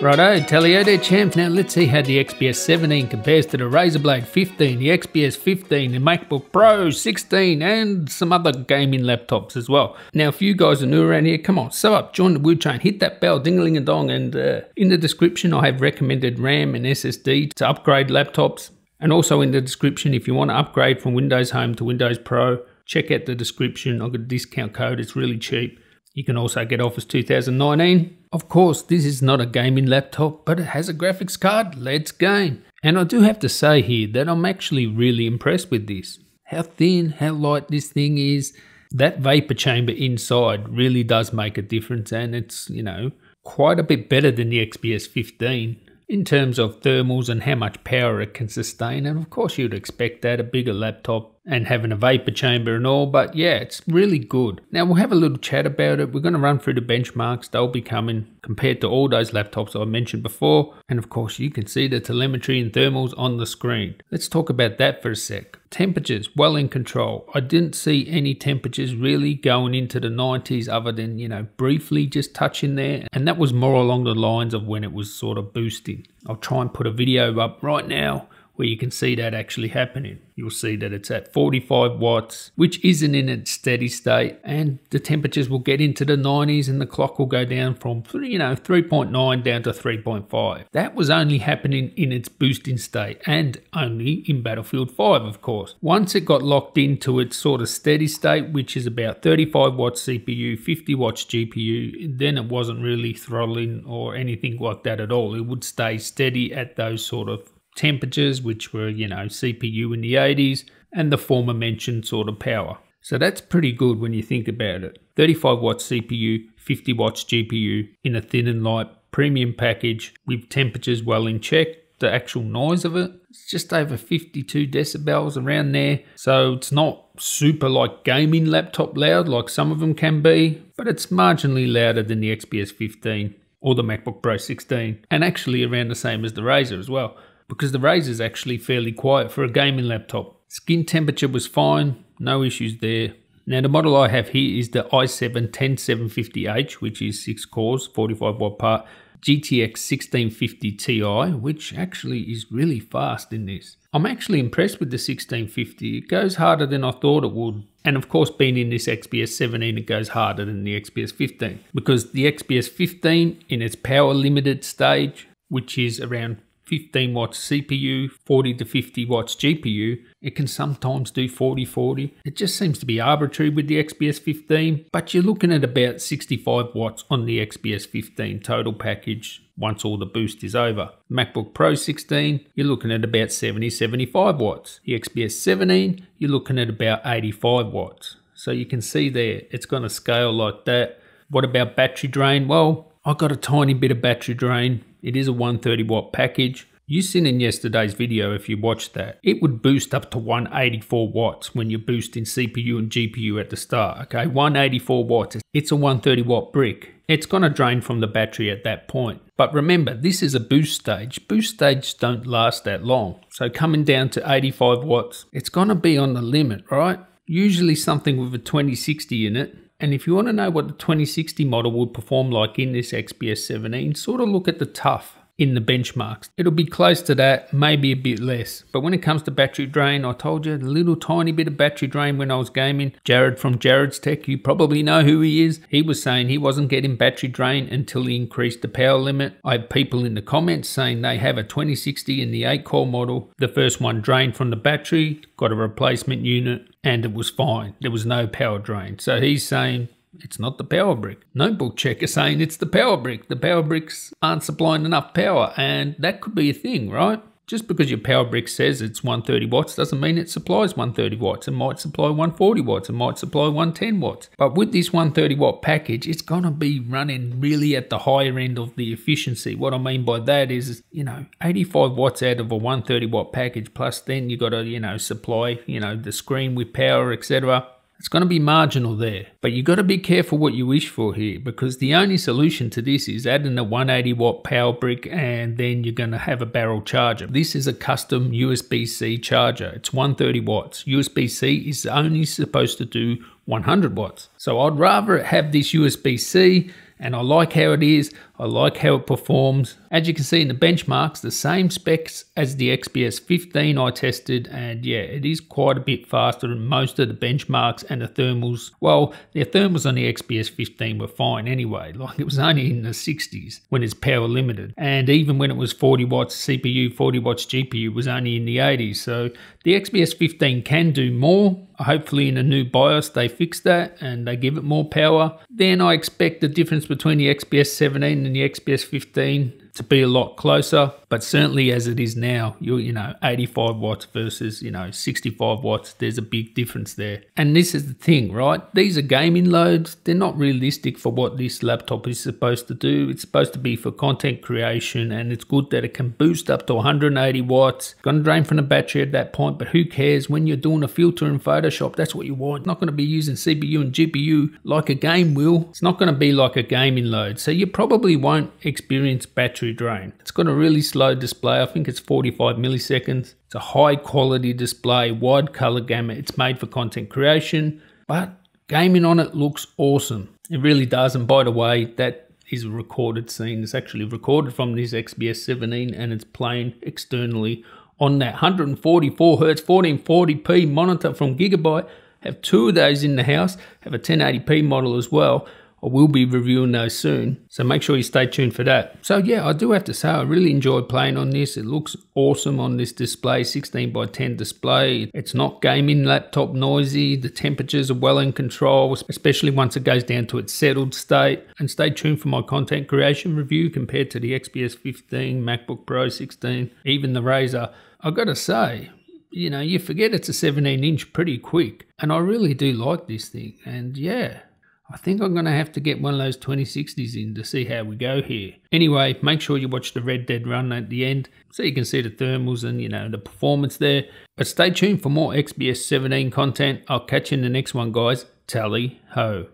Righto, Tally ho there champ. Now let's see how the XPS 17 compares to the Razer Blade 15, the XPS 15, the MacBook Pro 16 and some other gaming laptops as well. Now if you guys are new around here, come on, sub up, join the Woo Chain, hit that bell, dingling a dong and uh, in the description I have recommended RAM and SSD to upgrade laptops and also in the description if you want to upgrade from Windows Home to Windows Pro, check out the description. I've got a discount code, it's really cheap. You can also get Office 2019. Of course, this is not a gaming laptop, but it has a graphics card. Let's game. And I do have to say here that I'm actually really impressed with this. How thin, how light this thing is. That vapor chamber inside really does make a difference and it's, you know, quite a bit better than the XPS 15 in terms of thermals and how much power it can sustain. And of course, you'd expect that a bigger laptop and having a vapor chamber and all, but yeah, it's really good. Now we'll have a little chat about it. We're going to run through the benchmarks. They'll be coming compared to all those laptops I mentioned before. And of course, you can see the telemetry and thermals on the screen. Let's talk about that for a sec. Temperatures, well in control. I didn't see any temperatures really going into the 90s other than, you know, briefly just touching there. And that was more along the lines of when it was sort of boosting. I'll try and put a video up right now where you can see that actually happening. You'll see that it's at 45 watts, which isn't in its steady state, and the temperatures will get into the 90s and the clock will go down from, you know, 3.9 down to 3.5. That was only happening in its boosting state and only in Battlefield 5, of course. Once it got locked into its sort of steady state, which is about 35 watts CPU, 50 watts GPU, then it wasn't really throttling or anything like that at all. It would stay steady at those sort of temperatures, which were, you know, CPU in the 80s, and the former mentioned sort of power. So that's pretty good when you think about it. 35 watts CPU, 50 watts GPU in a thin and light premium package with temperatures well in check. The actual noise of it, it's just over 52 decibels around there. So it's not super like gaming laptop loud like some of them can be, but it's marginally louder than the XPS 15 or the MacBook Pro 16 and actually around the same as the Razer as well because the Razer is actually fairly quiet for a gaming laptop. Skin temperature was fine, no issues there. Now the model I have here is the i7 10750H, which is 6 cores, 45 watt part, GTX 1650 Ti, which actually is really fast in this. I'm actually impressed with the 1650. It goes harder than I thought it would. And of course, being in this XPS 17, it goes harder than the XPS 15 because the XPS 15 in its power limited stage, which is around 15 watts CPU, 40 to 50 watts GPU. It can sometimes do 40 40. It just seems to be arbitrary with the XPS 15, but you're looking at about 65 watts on the XPS 15 total package once all the boost is over. MacBook Pro 16, you're looking at about 70 75 watts. The XPS 17, you're looking at about 85 watts. So you can see there, it's going to scale like that. What about battery drain? Well, I got a tiny bit of battery drain it is a 130 watt package. You seen in yesterday's video if you watched that, it would boost up to 184 watts when you're boosting CPU and GPU at the start, okay? 184 watts, it's a 130 watt brick. It's to drain from the battery at that point. But remember, this is a boost stage. Boost stages don't last that long. So coming down to 85 watts, it's to be on the limit, right? Usually something with a 2060 in it and if you want to know what the 2060 model would perform like in this XPS 17, sort of look at the TUF in the benchmarks. It'll be close to that, maybe a bit less. But when it comes to battery drain, I told you a little tiny bit of battery drain when I was gaming. Jarrod from Jarrod's Tech, you probably know who he is. He was saying he wasn't getting battery drain until he increased the power limit. I have people in the comments saying they have a 2060 in the 8 core model. The first one drained from the battery, got a replacement unit, and it was fine. There was no power drain. So he's saying it's not the power brick. Notebook checker saying it's the power brick. The power bricks aren't supplying enough power, and that could be a thing, right? Just because your power brick says it's 130 watts doesn't mean it supplies 130 watts. It might supply 140 watts. It might supply 110 watts. But with this 130 watt package, it's going to be running really at the higher end of the efficiency. What I mean by that is, you know, 85 watts out of a 130 watt package, plus then you got to, you know, supply, you know, the screen with power, etc It's going to be marginal there. But you've got to be careful what you wish for here because the only solution to this is adding a 180 watt power brick and then you're going to have a barrel charger. This is a custom USB-C charger. It's 130 watts. USB-C is only supposed to do 100 watts. So I'd rather have this USB-C and I like how it is. I like how it performs. As you can see in the benchmarks, the same specs as the XPS 15 I tested and yeah, it is quite a bit faster than most of the benchmarks and the thermals. Well, the thermals on the XPS 15 were fine anyway, like it was only in the 60s when it's power limited. And even when it was 40 watts CPU, 40 watts GPU was only in the 80s. So the XPS 15 can do more. Hopefully in a new BIOS they fix that and they give it more power. Then I expect the difference between the XPS 17 and the XPS 15 to be a lot closer, but certainly as it is now, you're, you know, 85 watts versus, you know, 65 watts, there's a big difference there. And this is the thing, right? These are gaming loads. They're not realistic for what this laptop is supposed to do. It's supposed to be for content creation and it's good that it can boost up to 180 watts. Gonna drain from the battery at that point, but who cares? When you're doing a filter in Photoshop, that's what you want. Not gonna be using CPU and GPU like a game will. It's not gonna be like a gaming load. So you probably won't experience battery battery drain. It's got a really slow display. I think it's 45 milliseconds. It's a high quality display, wide color gamut. It's made for content creation, but gaming on it looks awesome. It really does. And by the way, that is a recorded scene. It's actually recorded from this XPS 17 and it's playing externally on that 144 Hz 1440p monitor from Gigabyte. Have two of those in the house. Have a 1080p model as well. I will be reviewing those soon, so make sure you stay tuned for that. So yeah, I do have to say I really enjoyed playing on this. It looks awesome on this display, 16 by 10 display. It's not gaming laptop noisy. The temperatures are well in control, especially once it goes down to its settled state. And stay tuned for my content creation review compared to the XPS 15, MacBook Pro 16, even the Razer. I gotta say, you know, you forget it's a 17 inch pretty quick. And I really do like this thing. And yeah, I think I'm going to have to get one of those 2060s in to see how we go here. Anyway, make sure you watch the Red Dead run at the end so you can see the thermals and, you know, the performance there. But stay tuned for more XPS 17 content. I'll catch you in the next one, guys. Tally ho.